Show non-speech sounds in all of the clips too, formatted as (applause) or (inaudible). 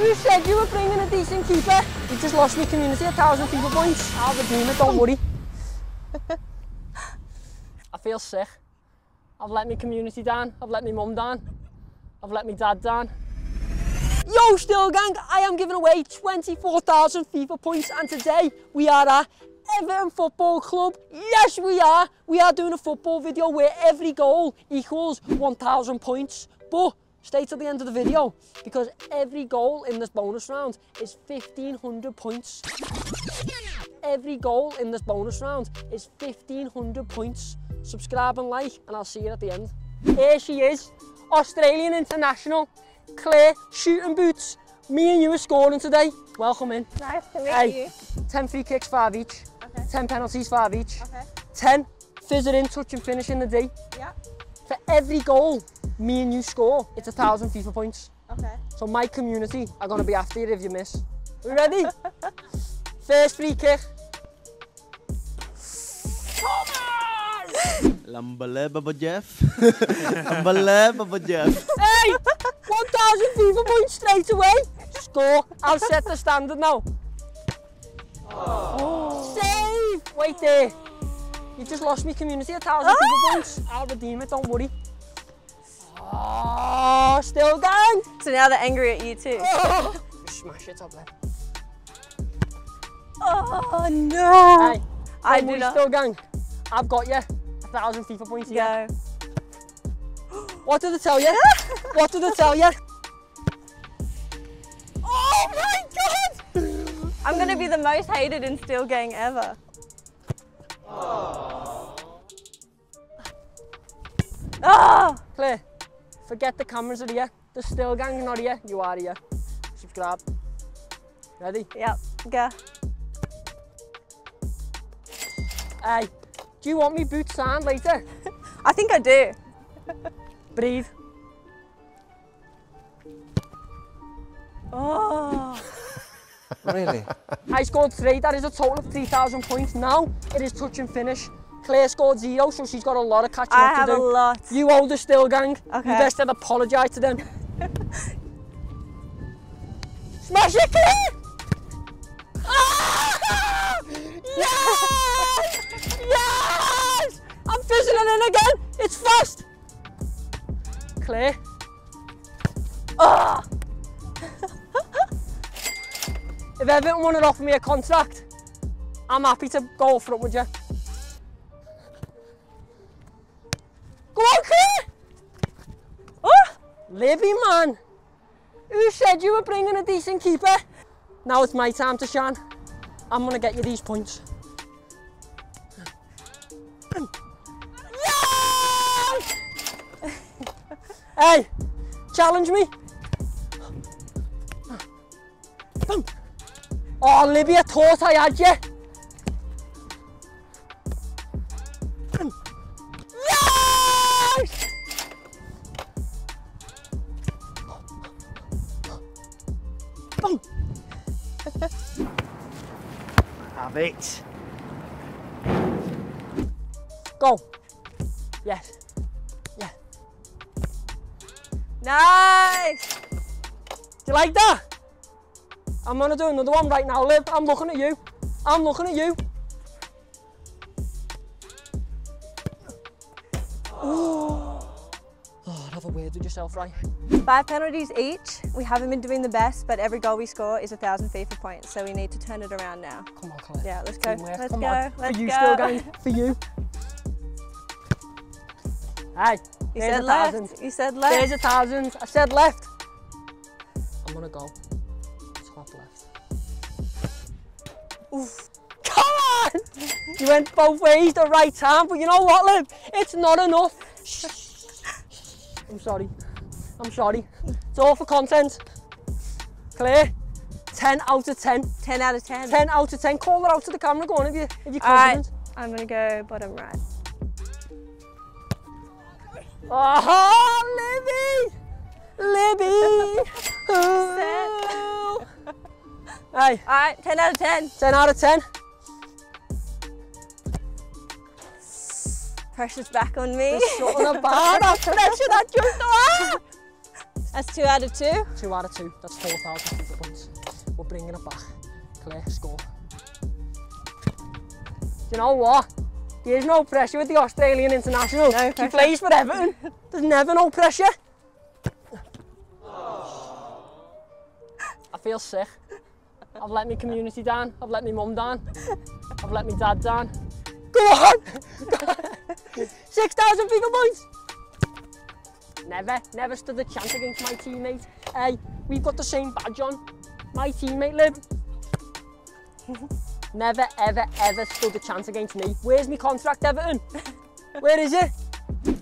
Who said you were bringing a decent keeper? You just lost me community a thousand people points. I'll redeem it, don't worry. (laughs) I feel sick. I've let my community down. I've let my mum down. I've let my dad down. Yo, Still Gang, I am giving away 24,000 FIFA points and today we are at Everton Football Club. Yes, we are. We are doing a football video where every goal equals 1,000 points. But stay till the end of the video because every goal in this bonus round is 1,500 points. Every goal in this bonus round is 1,500 points. Subscribe and like and I'll see you at the end. Here she is, Australian international, Clare Shooting Boots. Me and you are scoring today. Welcome in. Nice to meet Hey. you. 10 free kicks, 5 each. Okay. 10 penalties, 5 each. Okay. 10 fizzer in, touch and finish in the day. Yeah. For every goal me and you score, it's a thousand FIFA points. Okay. So my community are going to be after you if you miss. We ready? (laughs) First free kick. Unbelievable, Jeff. (laughs) Unbelievable, Jeff. Hey! 1,000 FIFA points straight away. Score. I'll set the standard now. Save! Wait there. You just lost me community a thousand ah! FIFA points. I'll redeem it, don't worry. Oh, still gang. So now they're angry at you too. Oh. Smash it up there. Oh no! Hey, I don't do worry, not. still gang. I've got you. A thousand FIFA points here. Go. What did it tell you? (laughs) what did it tell you? Oh my god! I'm gonna be the most hated in Still Gang ever. Oh! Ah! Clare, forget the cameras are here. The still gang not here. You are here. Subscribe. Ready? Yep. Go. Hey, do you want me boots signed later? (laughs) I think I do. (laughs) Breathe. Oh. Really? I scored three. That is a total of 3,000 points. Now it is touch and finish. Clare scored zero, so she's got a lot of catching I up have to a do. lot. You older still gang. Okay. You best then apologise to them. Smash it, Clare! Ah! Yes! yes! I'm fizzling in again. It's fast. Claire. Oh. (laughs) If Everton want to offer me a contract, I'm happy to go for it with you. Libby, man. Who said you were bringing a decent keeper? Now it's my time to shine. I'm going to get you these points. (laughs) Hey, challenge me. Oh, Libby, I thought I had you. Have it. Go. Yes. Yeah. Nice. Do you like that? I'm gonna do another one right now, Liv. I'm looking at you. I'm looking at you. Yourself, right? Five penalties each. We haven't been doing the best, but every goal we score is a thousand FIFA points. So we need to turn it around now. Come on, Clare. Yeah, let's go. Teamwork. Let's Come go. on. Let's For you go. still going. (laughs) For you. Hey, You there's said a left. thousand. You said left. There's a thousand. I said left. I'm gonna go. Top left. Oof. Come on! You went both ways the right time, but you know what, Liv? It's not enough. I'm sorry. I'm sorry. It's all for content. Clear. 10 out of 10. 10 out of 10. 10 out of 10. Call it out to the camera, go on if, you, if you're All right. confident. I'm gonna go bottom right. Oh, Libby! Libby! (laughs) Hey, All right, 10 out of 10. 10 out of 10. Pressure's back on me. There's something about that (laughs) pressure that jumped on. That's two out of two. Two out of two. That's 4,000 FIFA points. We're bringing it back. Clear score. Do you know what? There's no pressure with the Australian international. No He pressure. plays for Everton. There's never no pressure. I feel sick. I've let my community down. I've let my mum down. I've let my dad down. Go on! 6,000 FIFA points! Never, never stood a chance against my teammate. Hey, we've got the same badge on. My teammate, Lib. (laughs) never, ever, ever stood a chance against me. Where's my contract, Everton? (laughs) Where is it?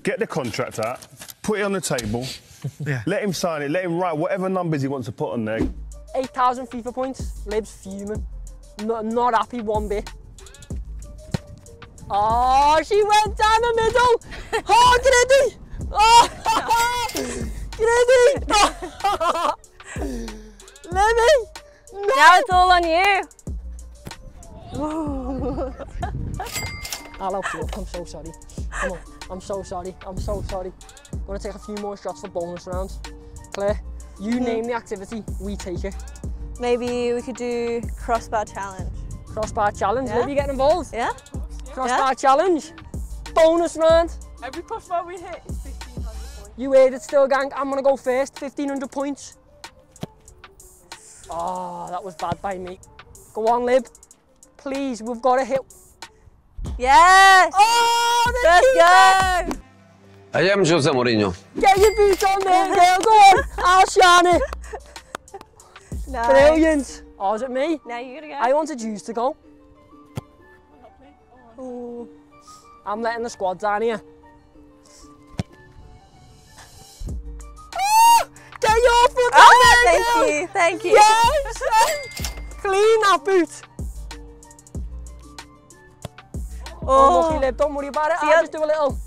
Get the contract out, put it on the table, (laughs) Yeah. let him sign it, let him write whatever numbers he wants to put on there. 8,000 FIFA points. Lib's fuming. Not, not happy one bit. Oh, she went down the middle. Oh, Griddy. Oh, Griddy. Oh. Libby. No. Now it's all on you. I'll help you up. I'm so sorry. Come on. I'm so sorry. I'm so sorry. I'm gonna take a few more shots for bonus rounds. Clare, you hmm. name the activity, we take it. Maybe we could do crossbar challenge. Crossbar challenge. Yeah. Libby getting involved. Yeah? Crossbar challenge. Bonus round. Every crossbar we hit is 1500 points. You heard it still, gang. I'm gonna go first. 1500 points. Oh, that was bad by me. Go on, Lib. Please, we've got to hit. Yes! Oh, the Let's keeper! go! I am Jose Mourinho. Get your boots on there, (laughs) girl. Go on. I'll shine it. Nice. Brilliant. Oh, is it me? Now you gotta go. I wanted you to go. I'm not playing. Oh, I'm letting the squad down here. Get your foot on Oh, there, thank girl. you, thank you. Yes! Eh? Clean that boot. Oh, Oh, Lib, don't worry about it. I'll just do a little.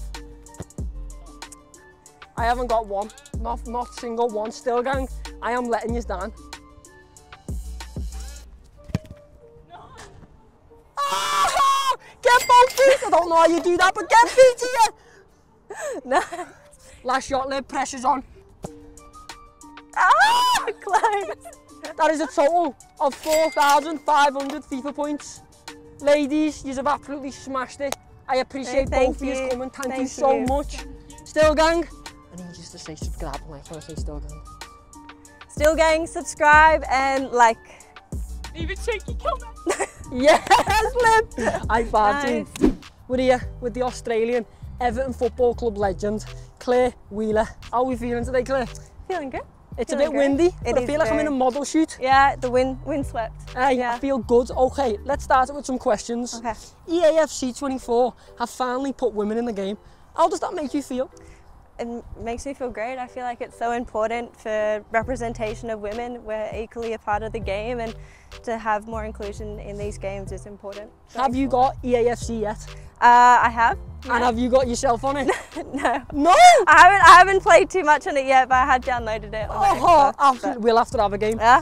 I haven't got one. Not, not single one. Still, gang. I am letting you down. Oh, get both feet. I don't know how you do that, but get feet here. (laughs) no. Last shot, Lib. Pressure's on. Ah, close. That is a total of 4,500 FIFA points. Ladies, you have absolutely smashed it. I appreciate Hey, thank both of you you. coming. Thank, you so you. much. Still gang. I need you to say subscribe like when I say still gang. Still gang, subscribe and like. leave a cheeky comment. (laughs) Yes, Lib! I found Nice. you. We're here with the Australian Everton Football Club legend, Clare Wheeler. How are we feeling today, Clare? Feeling good? It's a bit windy, It but I feel like I'm in a model shoot. Yeah, the wind, wind swept. Hey, I feel good. Okay, let's start it with some questions. Okay. EAFC 24 have finally put women in the game. How does that make you feel? It makes me feel great. I feel like it's so important for representation of women. We're equally a part of the game and to have more inclusion in these games is important. Have you got EAFC yet? Uh, I have. And have you got yourself on it? (laughs) No. no! I haven't, I haven't played too much on it yet, but I have downloaded it Oh, Xbox, absolutely. We'll have to have a game. Yeah,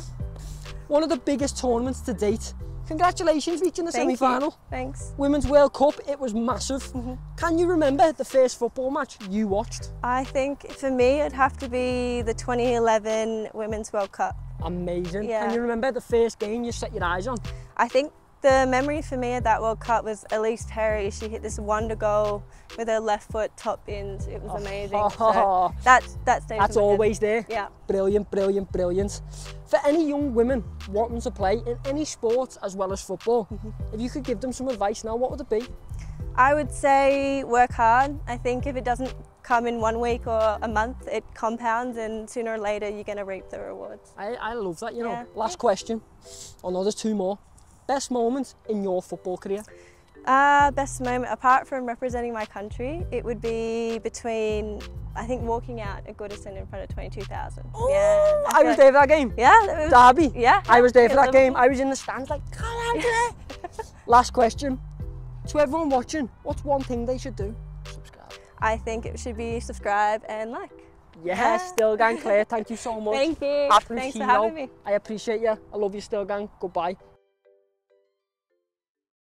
One of the biggest tournaments to date. Congratulations reaching the thank semi-final. you. Thanks. Women's World Cup, it was massive. Mm-hmm. Can you remember the first football match you watched? I think for me it'd have to be the 2011 Women's World Cup. Amazing. Yeah. Can you remember the first game you set your eyes on? I think the memory for me of that World Cup was Ellyse Perry. She hit this wonder goal with her left foot top bins. It was amazing. So (laughs) that that stays That's my head. always there. Yeah. Brilliant, brilliant, brilliant. For any young women wanting to play in any sport as well as football, Mm-hmm. if you could give them some advice now, what would it be? I would say work hard. I think if it doesn't come in one week or a month, it compounds and sooner or later you're going to reap the rewards. I, I love that, you know. Yeah. Last question. Oh no, there's two more. Best moment in your football career? Uh, best moment, apart from representing my country, it would be between, I think, walking out at Goodison in front of 22,000. Oh, yeah. I feel was like- there for that game. Yeah, was, Derby. yeah. I was there for yeah, that game. (laughs) I was in the stands like, come out there. (laughs) Last question. To everyone watching, what's one thing they should do? Subscribe. I think it should be subscribe and like. Yes, Yeah. Still Gang Clare, thank you so (laughs) much. Thank you. Absolute Thanks hero. for having me. I appreciate you. I love you, Still Gang. Goodbye.